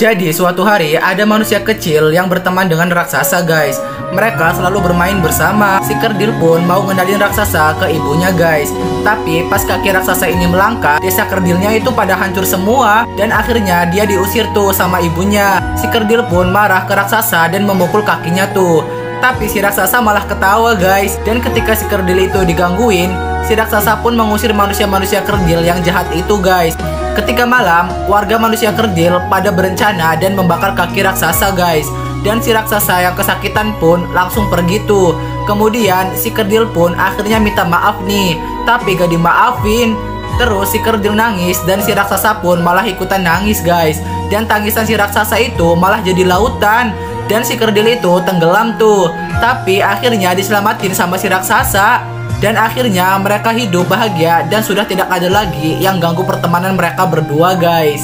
Jadi suatu hari ada manusia kecil yang berteman dengan raksasa guys. Mereka selalu bermain bersama. Si kerdil pun mau ngendalin raksasa ke ibunya guys. Tapi pas kaki raksasa ini melangkah Desa kerdilnya itu pada hancur semua. Dan akhirnya dia diusir tuh sama ibunya. Si kerdil pun marah ke raksasa dan memukul kakinya tuh Tapi si raksasa malah ketawa guys Dan ketika si kerdil itu digangguin Si raksasa pun mengusir manusia-manusia kerdil yang jahat itu guys Ketika malam, warga manusia kerdil pada berencana dan membakar kaki raksasa guys. Dan si raksasa yang kesakitan pun langsung pergi tuh. Kemudian si kerdil pun akhirnya minta maaf nih, tapi gak dimaafin. Terus si kerdil nangis dan si raksasa pun malah ikutan nangis guys. Dan tangisan si raksasa itu malah jadi lautan. Dan si kerdil itu tenggelam tuh. Tapi akhirnya diselamatin sama si raksasa. Dan akhirnya mereka hidup bahagia dan sudah tidak ada lagi yang ganggu pertemanan mereka berdua guys.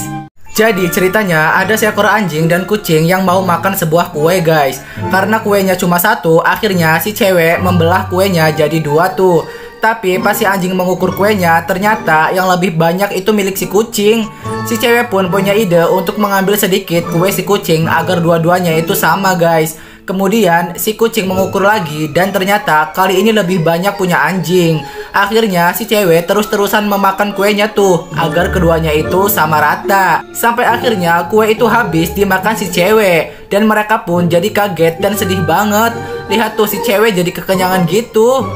Jadi ceritanya ada seekor anjing dan kucing yang mau makan sebuah kue guys Karena kuenya cuma satu akhirnya si cewek membelah kuenya jadi dua tuh Tapi pas si anjing mengukur kuenya ternyata yang lebih banyak itu milik si kucing Si cewek pun punya ide untuk mengambil sedikit kue si kucing agar dua-duanya itu sama guys Kemudian si kucing mengukur lagi dan ternyata kali ini lebih banyak punya anjing. Akhirnya si cewek terus-terusan memakan kuenya tuh agar keduanya itu sama rata. Sampai akhirnya kue itu habis dimakan si cewek dan mereka pun jadi kaget dan sedih banget. Lihat tuh si cewek jadi kekenyangan gitu.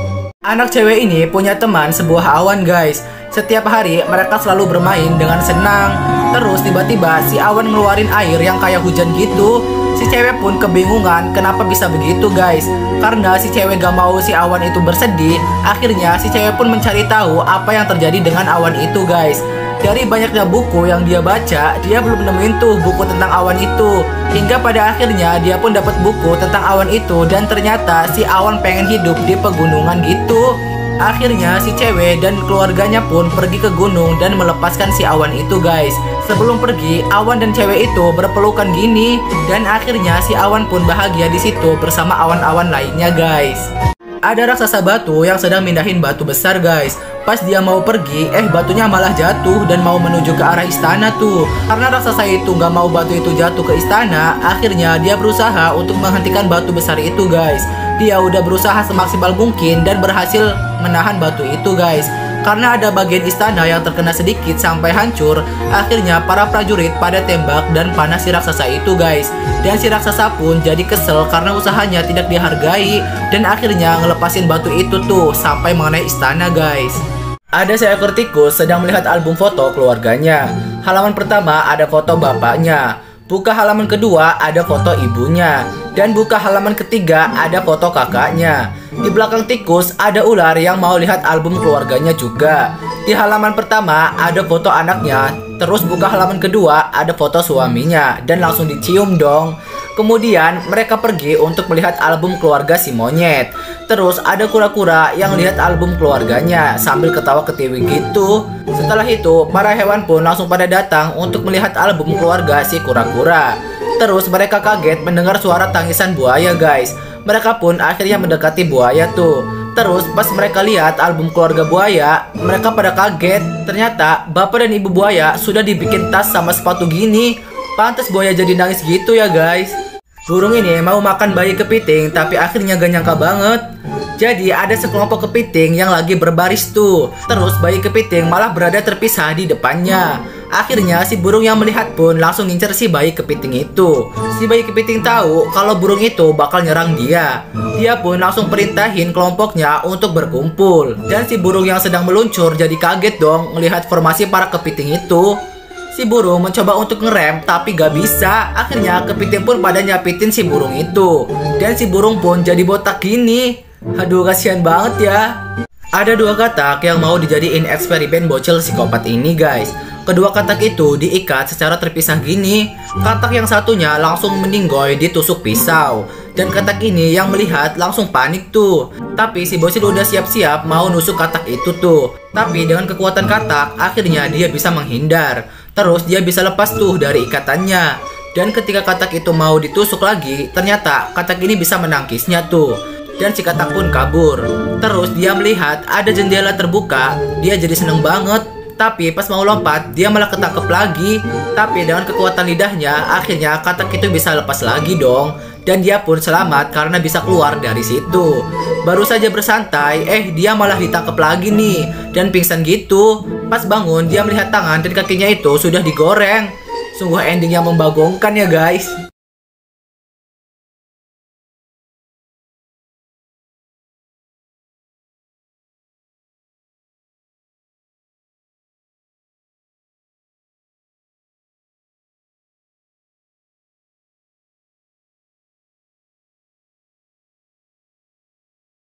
Anak cewek ini punya teman sebuah awan guys. Setiap hari mereka selalu bermain dengan senang. Terus tiba-tiba si awan ngeluarin air yang kayak hujan gitu. Si cewek pun kebingungan kenapa bisa begitu guys Karena si cewek gak mau si awan itu bersedih Akhirnya si cewek pun mencari tahu apa yang terjadi dengan awan itu guys dari banyaknya buku yang dia baca, dia belum nemuin tuh buku tentang awan itu. Hingga pada akhirnya dia pun dapat buku tentang awan itu dan ternyata si awan pengen hidup di pegunungan gitu. Akhirnya si cewek dan keluarganya pun pergi ke gunung dan melepaskan si awan itu guys Sebelum pergi, awan dan cewek itu berpelukan gini Dan akhirnya si awan pun bahagia di situ bersama awan-awan lainnya guys ada raksasa batu yang sedang mindahin batu besar guys. Pas dia mau pergi, eh batunya malah jatuh dan mau menuju ke arah istana tuh. Karena raksasa itu nggak mau batu itu jatuh ke istana Akhirnya dia berusaha untuk menghentikan batu besar itu guys. Dia udah berusaha semaksimal mungkin dan berhasil menahan batu itu guys karena ada bagian istana yang terkena sedikit sampai hancur, akhirnya para prajurit pada tembak dan panas si raksasa itu guys. Dan si raksasa pun jadi kesel karena usahanya tidak dihargai dan akhirnya ngelepasin batu itu tuh sampai mengenai istana guys. Ada seekor tikus sedang melihat album foto keluarganya. Halaman pertama ada foto bapaknya. Buka halaman kedua ada foto ibunya dan buka halaman ketiga ada foto kakaknya. Di belakang tikus ada ular yang mau lihat album keluarganya juga. Di halaman pertama ada foto anaknya, terus buka halaman kedua ada foto suaminya dan langsung dicium dong. Kemudian mereka pergi untuk melihat album keluarga si monyet. Terus ada kura-kura yang lihat album keluarganya sambil ketawa ketiwi gitu. Setelah itu, para hewan pun langsung pada datang untuk melihat album keluarga si kura-kura. Terus mereka kaget mendengar suara tangisan buaya guys. Mereka pun akhirnya mendekati buaya tuh. Terus pas mereka lihat album keluarga buaya, mereka pada kaget. Ternyata bapak dan ibu buaya sudah dibikin tas sama sepatu gini. Pantas buaya jadi nangis gitu ya guys. Burung ini mau makan bayi kepiting tapi akhirnya gak nyangka banget. Jadi ada sekelompok kepiting yang lagi berbaris tuh. Terus bayi kepiting malah berada terpisah di depannya. Akhirnya si burung yang melihat pun langsung ngincer si bayi kepiting itu. Si bayi kepiting tahu kalau burung itu bakal nyerang dia. Dia pun langsung perintahin kelompoknya untuk berkumpul. Dan si burung yang sedang meluncur jadi kaget dong melihat formasi para kepiting itu. Si burung mencoba untuk ngerem tapi gak bisa. Akhirnya kepiting pun pada nyapitin si burung itu. Dan si burung pun jadi botak gini. Aduh kasihan banget ya. Ada dua katak yang mau dijadiin eksperimen bocil psikopat ini guys. Kedua katak itu diikat secara terpisah gini. Katak yang satunya langsung meninggoy ditusuk pisau. Dan katak ini yang melihat langsung panik tuh. Tapi si bocil udah siap-siap mau nusuk katak itu tuh. Tapi dengan kekuatan katak, akhirnya dia bisa menghindar. Terus dia bisa lepas tuh dari ikatannya. Dan ketika katak itu mau ditusuk lagi, ternyata katak ini bisa menangkisnya tuh. Dan si katak pun kabur. Terus dia melihat ada jendela terbuka, dia jadi seneng banget. Tapi pas mau lompat, dia malah ketangkep lagi. Tapi dengan kekuatan lidahnya, akhirnya katak itu bisa lepas lagi dong. Dan dia pun selamat karena bisa keluar dari situ. Baru saja bersantai, eh dia malah ditangkap lagi nih. Dan pingsan gitu. Pas bangun, dia melihat tangan dan kakinya itu sudah digoreng. Sungguh ending yang membagongkan ya guys.